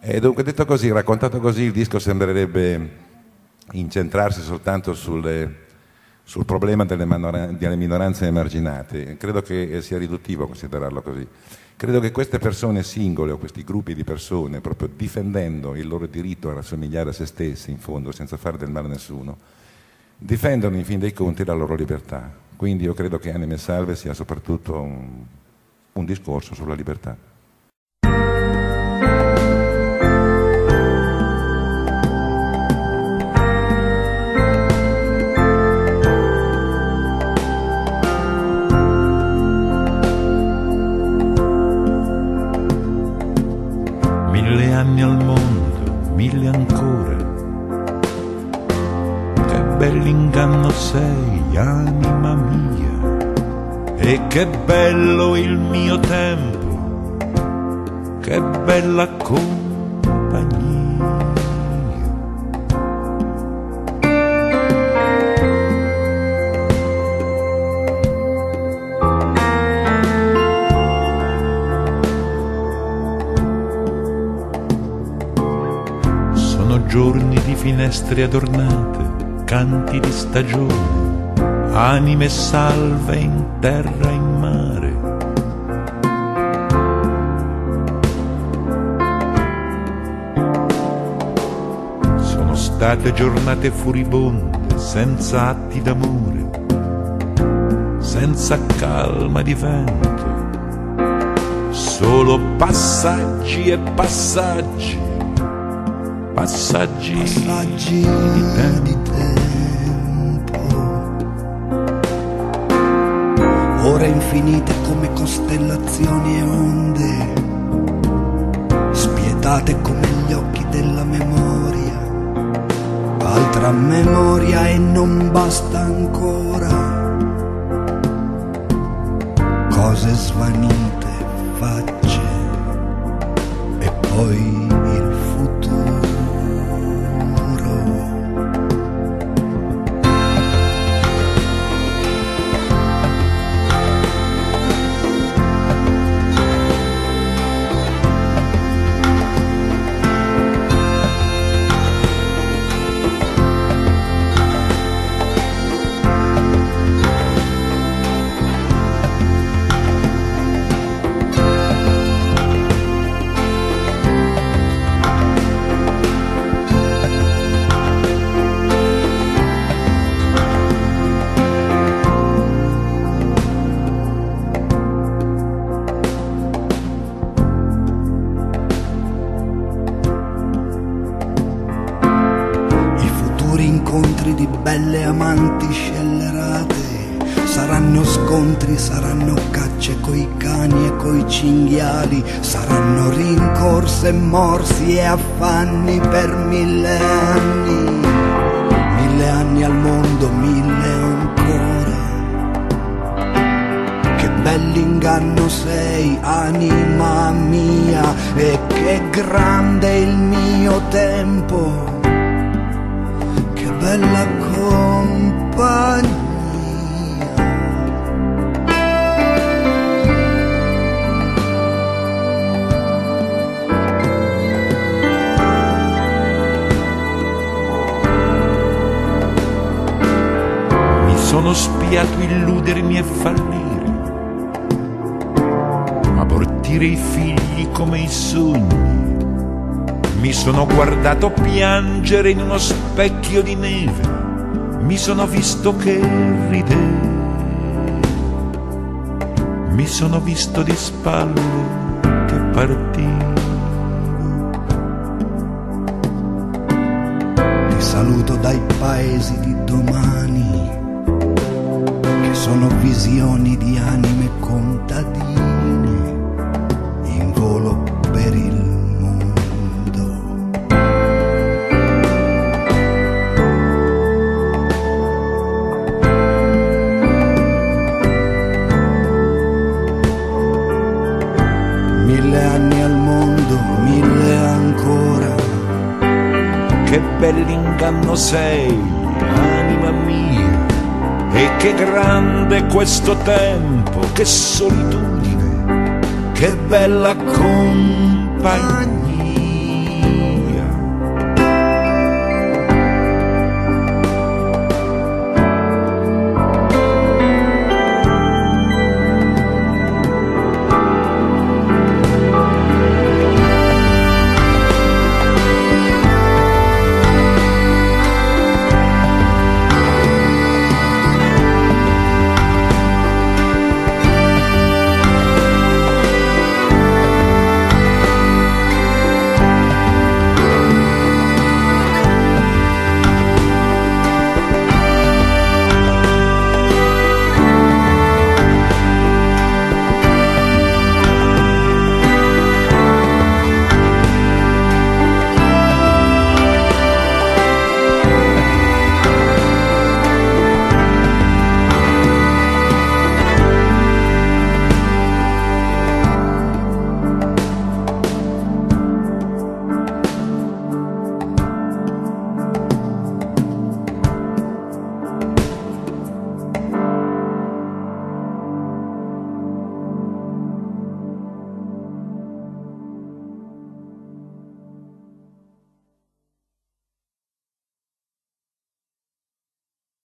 E dunque, detto così, raccontato così, il disco sembrerebbe incentrarsi soltanto sulle, sul problema delle, manor- delle, minoranze emarginate. Credo che sia riduttivo considerarlo così. Credo che queste persone singole o questi gruppi di persone, proprio difendendo il loro diritto a rassomigliare a se stessi, in fondo, senza fare del male a nessuno, difendono in fin dei conti la loro libertà. Quindi io credo che Anime Salve sia soprattutto un, un discorso sulla libertà. Ancora. Che bell'inganno sei, anima mia. E che bello il mio tempo, che bella compagnia. Giorni di finestre adornate, canti di stagione, anime salve in terra e in mare. Sono state giornate furibonde, senza atti d'amore, senza calma di vento, solo passaggi e passaggi passaggi, passaggi di tempo. di tempo. Ore infinite come costellazioni e onde, spietate come gli occhi della memoria. Altra memoria e non basta ancora. Cose svanite, facce e poi il futuro. Incontri di belle amanti scellerate. Saranno scontri, saranno cacce coi cani e coi cinghiali, saranno rincorse, morsi e affanni per mille anni, mille anni al mondo, mille ancora. Che bell'inganno sei, anima mia, e che grande il mio tempo bella compagnia. Mi sono spiato illudermi e fallire, abortire i figli come i sogni. Mi sono guardato piangere in uno specchio di neve, mi sono visto che ridevo, mi sono visto di spalle che partivo. Ti saluto dai paesi di domani, che sono visioni di anime contadine Che bell'inganno sei, anima mia, e che grande questo tempo, che solitudine, che bella compagnia.